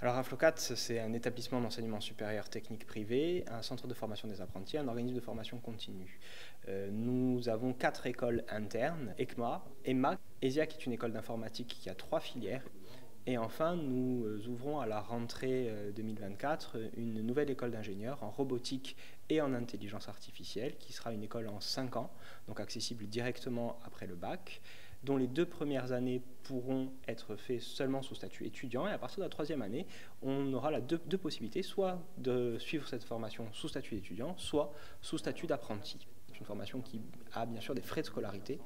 Alors Aflocat, c'est un établissement d'enseignement supérieur technique privé, un centre de formation des apprentis, un organisme de formation continue. Euh, nous avons quatre écoles internes, ECMA, EMA, ESIA qui est une école d'informatique qui a trois filières, et enfin nous euh, ouvrons à la rentrée 2024 euh, une nouvelle école d'ingénieurs en robotique et en intelligence artificielle qui sera une école en cinq ans, donc accessible directement après le bac dont les deux premières années pourront être faites seulement sous statut étudiant. Et à partir de la troisième année, on aura la deux, possibilités, soit de suivre cette formation sous statut d'étudiant, soit sous statut d'apprenti. C'est une formation qui a bien sûr des frais de scolarité.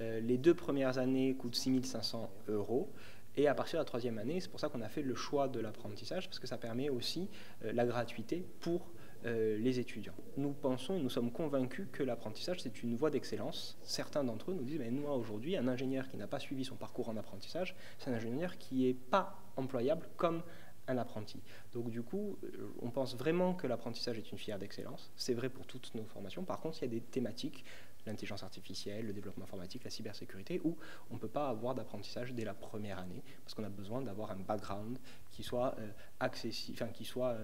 Euh, les deux premières années coûtent 6500 euros. Et à partir de la troisième année, c'est pour ça qu'on a fait le choix de l'apprentissage, parce que ça permet aussi euh, la gratuité pour euh, les étudiants. Nous pensons et nous sommes convaincus que l'apprentissage, c'est une voie d'excellence. Certains d'entre eux nous disent, mais nous, aujourd'hui, un ingénieur qui n'a pas suivi son parcours en apprentissage, c'est un ingénieur qui n'est pas employable comme un apprenti. Donc du coup, euh, on pense vraiment que l'apprentissage est une filière d'excellence. C'est vrai pour toutes nos formations. Par contre, il y a des thématiques, l'intelligence artificielle, le développement informatique, la cybersécurité, où on ne peut pas avoir d'apprentissage dès la première année, parce qu'on a besoin d'avoir un background qui soit euh, accessible, enfin, qui soit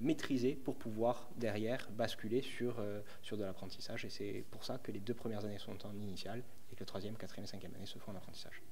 maîtriser pour pouvoir derrière basculer sur, euh, sur de l'apprentissage. Et c'est pour ça que les deux premières années sont en initiale et que la troisième, quatrième et cinquième année se font en apprentissage.